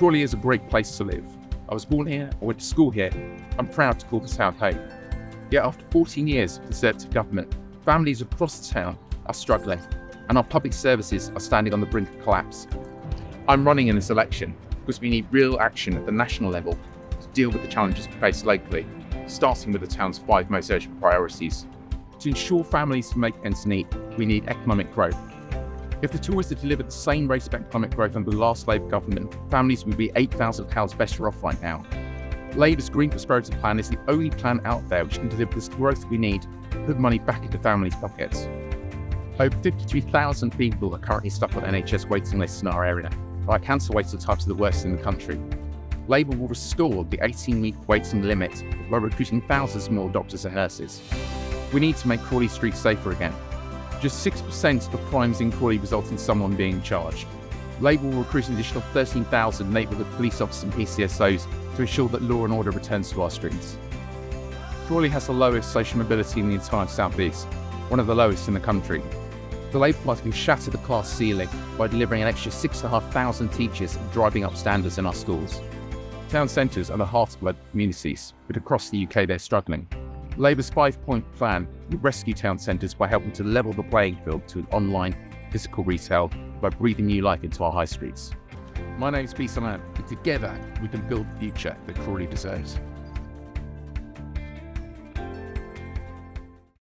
Crawley is a great place to live. I was born here, I went to school here. I'm proud to call this town home. Yet after 14 years of Conservative government, families across the town are struggling and our public services are standing on the brink of collapse. I'm running in this election because we need real action at the national level to deal with the challenges we face locally, starting with the town's five most urgent priorities. To ensure families can make ends meet, we need economic growth. If the tool was to deliver the same rate of economic growth under the last Labour government, families would be £8,000 better off right now. Labour's Green Prosperity Plan is the only plan out there which can deliver this growth we need to put money back into families' pockets. Over 53,000 people are currently stuck on NHS waiting lists in our area. Our cancer waiting times are the worst in the country. Labour will restore the 18 week waiting limit by recruiting thousands more doctors and nurses. We need to make Crawley Street safer again. Just 6% of crimes in Crawley result in someone being charged. Labour will recruit an additional 13,000 neighbourhood police officers and PCSOs to ensure that law and order returns to our streets. Crawley has the lowest social mobility in the entire South East, one of the lowest in the country. The Labour Party can shatter the class ceiling by delivering an extra 6,500 teachers and driving up standards in our schools. Town centres are the heart of our communities, but across the UK they're struggling. Labour's five point plan will rescue town centres by helping to level the playing field to online physical retail by breathing new life into our high streets. My name's Peter Lamb, and together we can build the future that Crawley deserves.